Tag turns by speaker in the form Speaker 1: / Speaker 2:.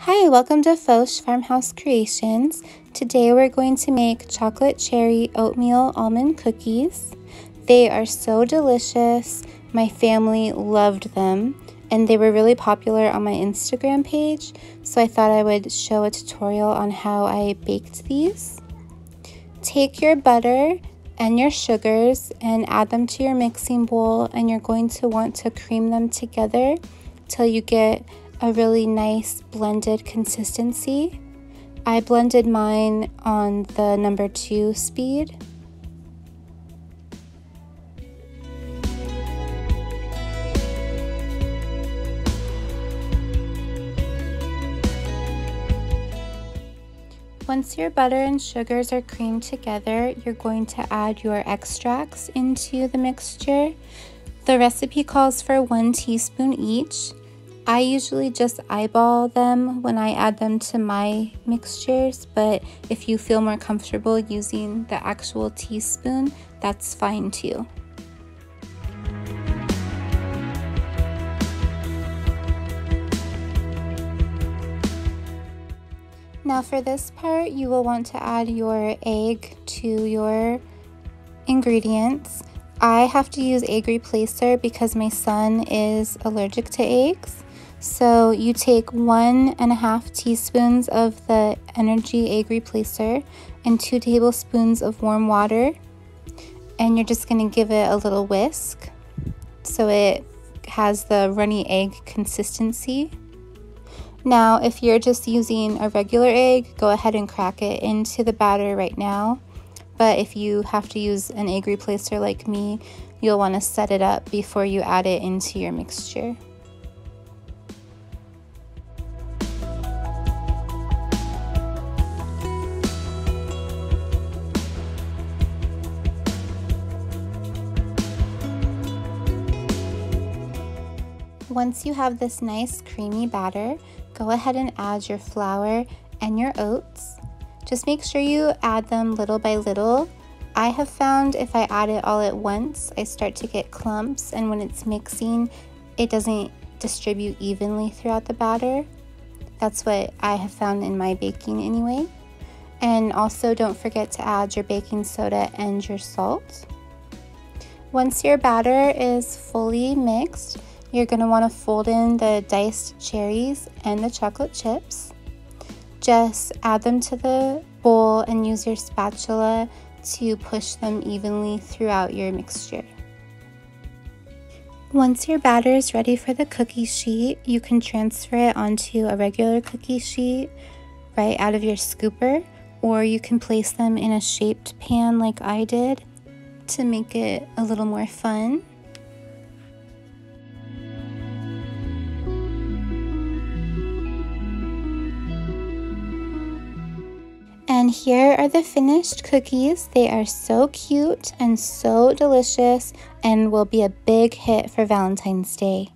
Speaker 1: Hi, welcome to Fouch Farmhouse Creations. Today we're going to make chocolate cherry oatmeal almond cookies. They are so delicious. My family loved them and they were really popular on my Instagram page, so I thought I would show a tutorial on how I baked these. Take your butter and your sugars and add them to your mixing bowl and you're going to want to cream them together till you get a really nice blended consistency. I blended mine on the number two speed. Once your butter and sugars are creamed together, you're going to add your extracts into the mixture. The recipe calls for one teaspoon each. I usually just eyeball them when I add them to my mixtures, but if you feel more comfortable using the actual teaspoon, that's fine too. Now for this part, you will want to add your egg to your ingredients. I have to use egg replacer because my son is allergic to eggs. So you take one and a half teaspoons of the Ener-G Egg Replacer and two tablespoons of warm water. And you're just going to give it a little whisk so it has the runny egg consistency. Now, if you're just using a regular egg, go ahead and crack it into the batter right now. But if you have to use an egg replacer like me, you'll want to set it up before you add it into your mixture. Once you have this nice creamy batter, go ahead and add your flour and your oats. Just make sure you add them little by little. I have found if I add it all at once, I start to get clumps and when it's mixing, it doesn't distribute evenly throughout the batter. That's what I have found in my baking anyway. And also don't forget to add your baking soda and your salt. Once your batter is fully mixed, you're going to want to fold in the diced cherries and the chocolate chips. Just add them to the bowl and use your spatula to push them evenly throughout your mixture. Once your batter is ready for the cookie sheet, you can transfer it onto a regular cookie sheet right out of your scooper, or you can place them in a shaped pan like I did to make it a little more fun. And here are the finished cookies. They are so cute and so delicious and will be a big hit for Valentine's Day.